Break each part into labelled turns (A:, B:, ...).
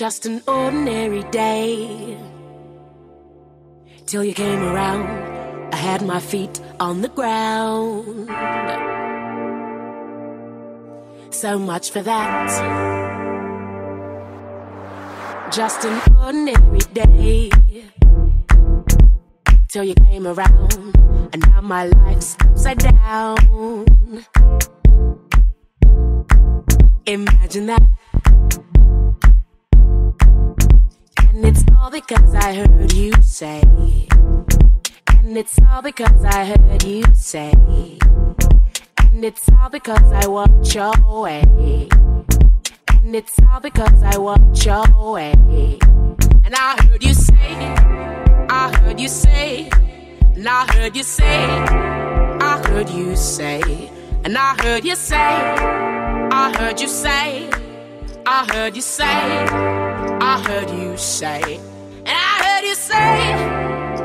A: just an ordinary day. Till you came around, I had my feet on the ground. So much for that. Just an ordinary day. Till you came around, and now my life's upside down. Imagine that. All because I heard you say. And it's all because I heard you say. And it's all because I walked your way. And it's all because I walked your way. And I heard you say, I heard you say, and I heard you say, I heard you say, and I heard you say, I heard you say, I heard you say. I heard you say, say,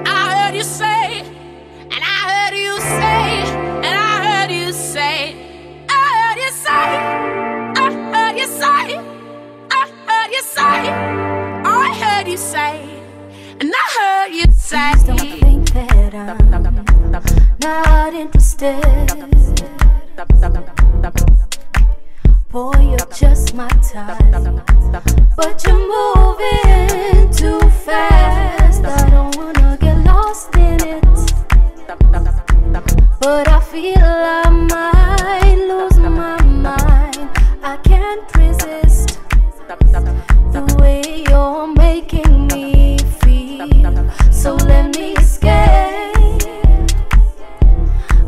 A: I heard you say, and I heard you say, and I heard you say, I heard you say, I heard you say, I heard you say, I heard you say, and I heard you say.
B: Please don't think that I'm not interested. Boy, you're just my type. But you're moving too fast. I don't wanna get lost in it. But I feel I might lose my mind. I can't resist the way you're making me feel. So let me escape.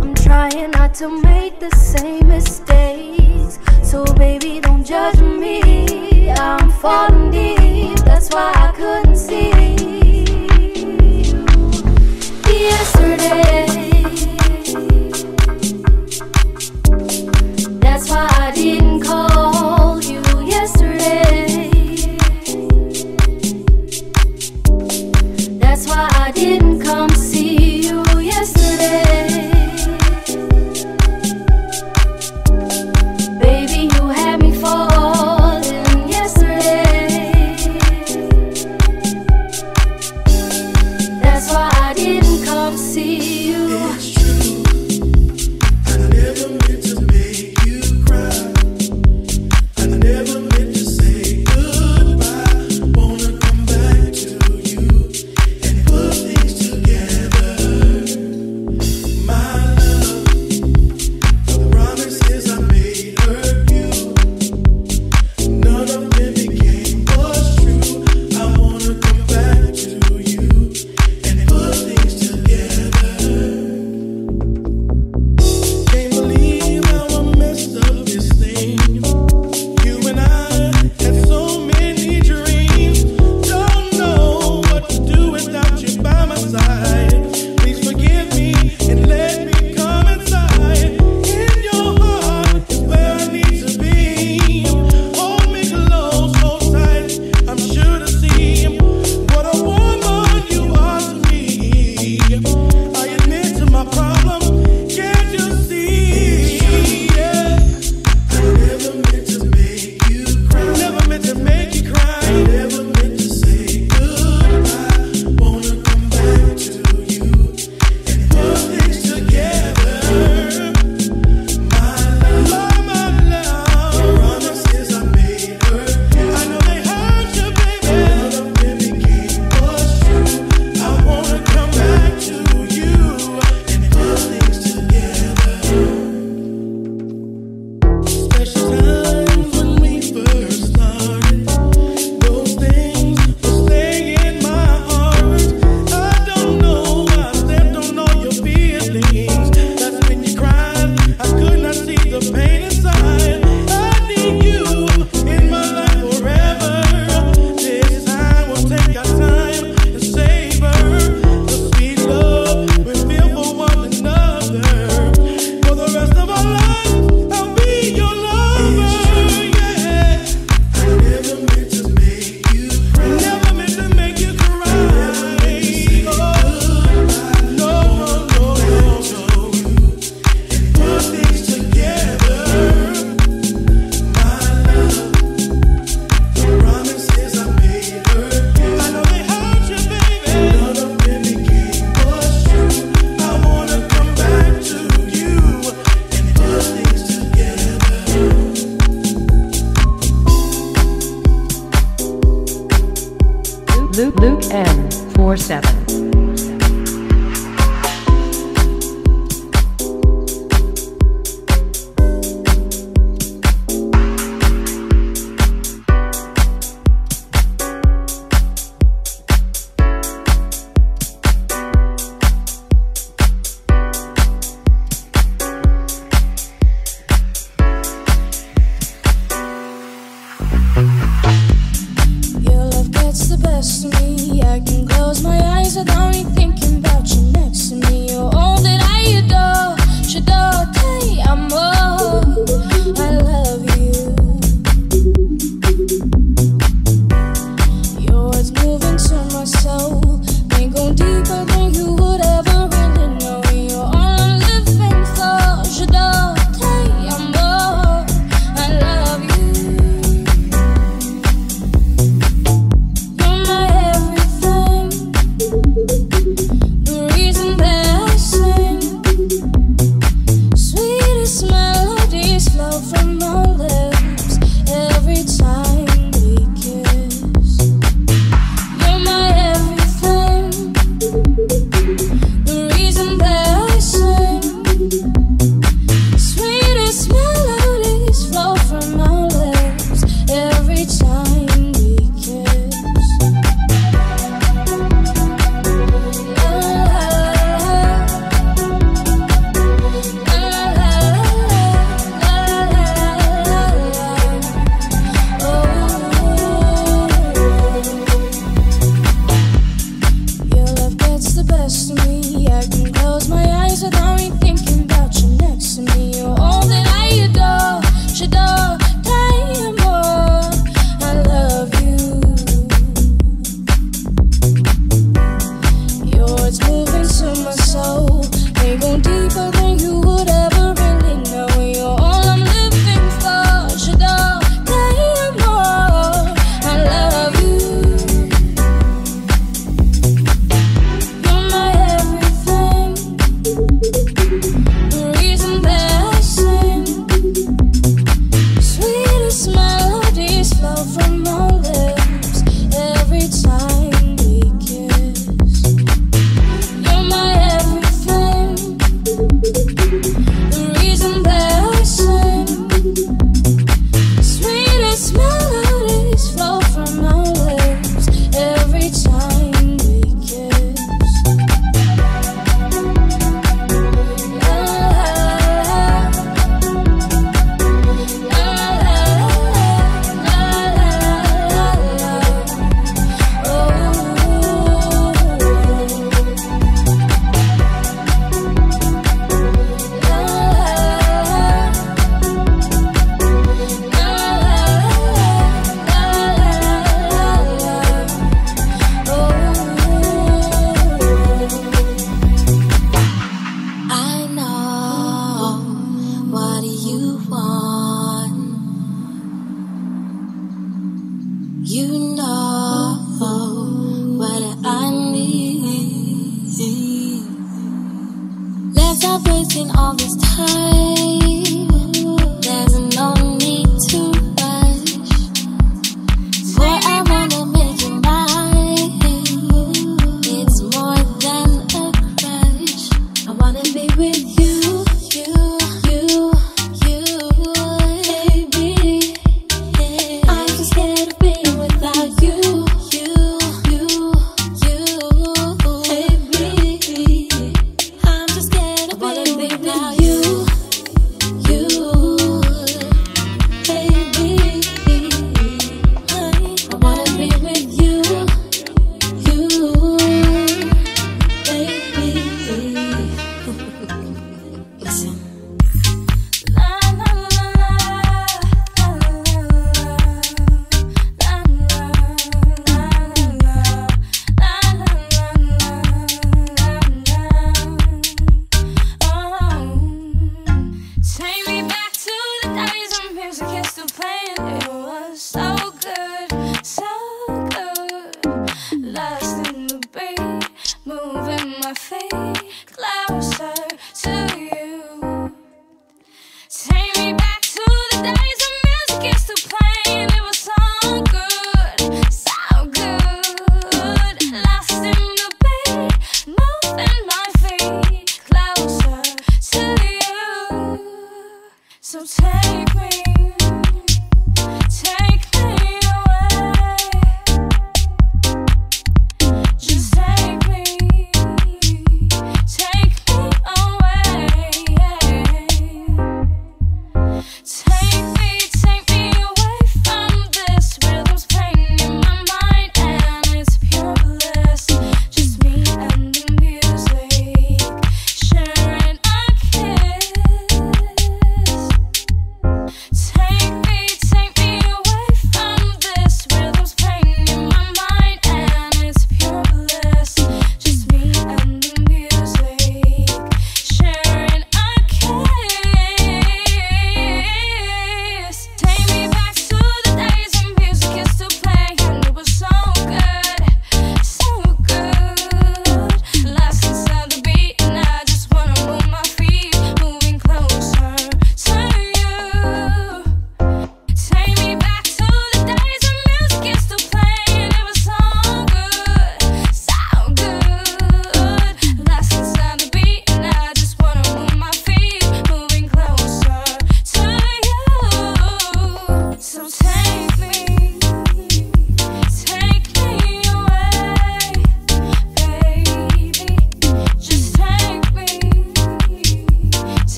B: I'm trying not to make the same mistakes. So, baby, don't judge me. I'm falling deep, that's why I couldn't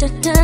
C: da da